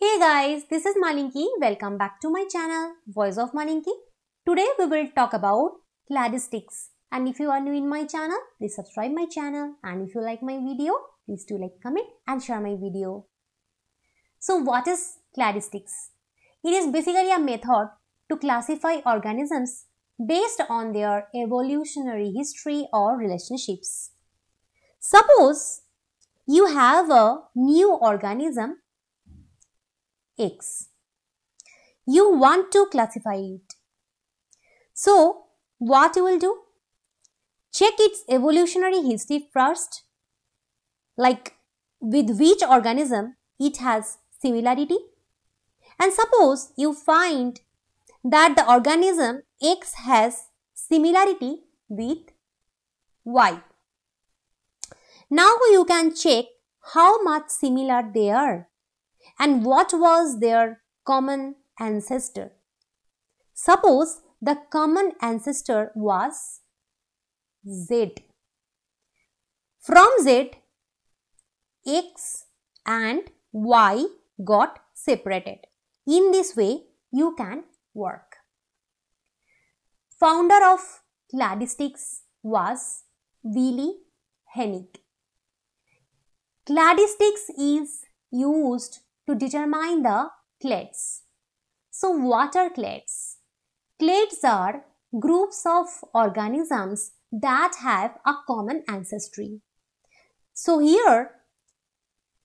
Hey guys, this is Malinki. Welcome back to my channel, Voice of Malinki. Today we will talk about cladistics. And if you are new in my channel, please subscribe my channel. And if you like my video, please do like, comment and share my video. So what is cladistics? It is basically a method to classify organisms based on their evolutionary history or relationships. Suppose you have a new organism X. You want to classify it. So, what you will do? Check its evolutionary history first, like with which organism it has similarity. And suppose you find that the organism X has similarity with Y. Now you can check how much similar they are and what was their common ancestor. Suppose the common ancestor was Z. From Z, X and Y got separated. In this way, you can work. Founder of cladistics was Willi Hennig. Cladistics is used to determine the clades. So what are clades? Clades are groups of organisms that have a common ancestry. So here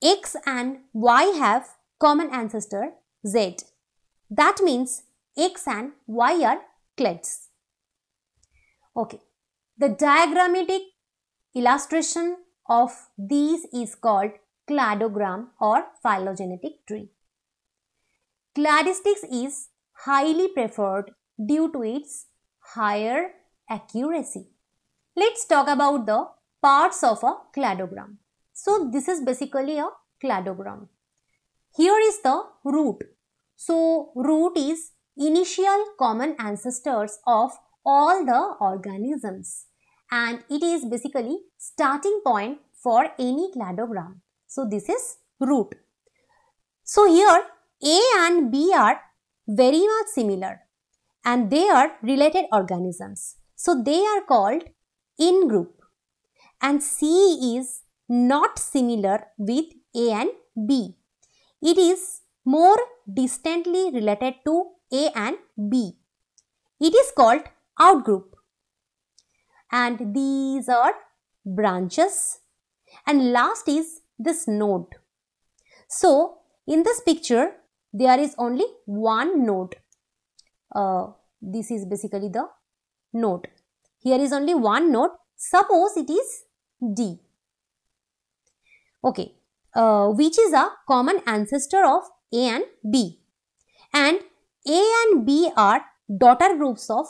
X and Y have common ancestor Z. That means X and Y are clades. Okay. The diagrammatic illustration of these is called cladogram or phylogenetic tree. Cladistics is highly preferred due to its higher accuracy. Let's talk about the parts of a cladogram. So this is basically a cladogram. Here is the root. So root is initial common ancestors of all the organisms and it is basically starting point for any cladogram. So this is root. So here A and B are very much similar and they are related organisms. So they are called in group and C is not similar with A and B. It is more distantly related to A and B. It is called outgroup and these are branches and last is this node. So in this picture there is only one node. Uh, this is basically the node. Here is only one node. Suppose it is D. Okay, uh, which is a common ancestor of A and B. And A and B are daughter groups of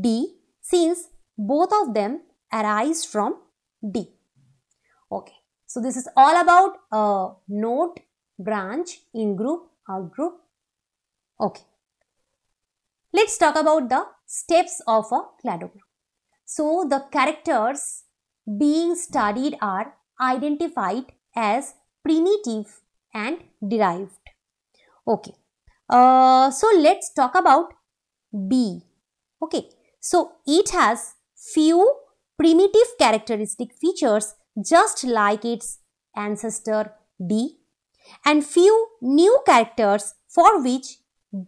D since both of them arise from D. Okay, so this is all about uh, node, branch, in group, out group. Okay, let's talk about the steps of a cladogram. So the characters being studied are identified as primitive and derived. Okay, uh, so let's talk about B. Okay, so it has few primitive characteristic features just like its ancestor D and few new characters for which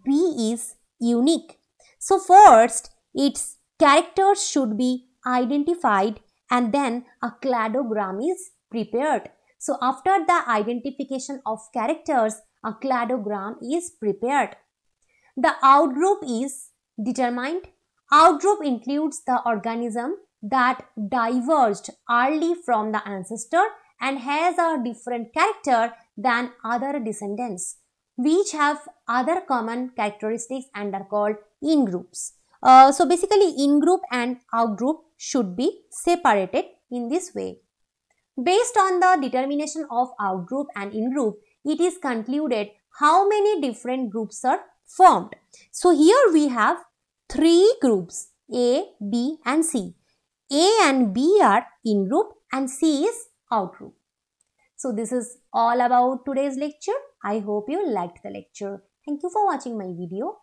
B is unique. So first, its characters should be identified and then a cladogram is prepared. So after the identification of characters, a cladogram is prepared. The outgroup is determined. Outgroup includes the organism that diverged early from the ancestor and has a different character than other descendants which have other common characteristics and are called in-groups. Uh, so basically in-group and out-group should be separated in this way. Based on the determination of out-group and in-group, it is concluded how many different groups are formed. So here we have three groups A, B and C. A and B are in group and C is out group. So this is all about today's lecture. I hope you liked the lecture. Thank you for watching my video.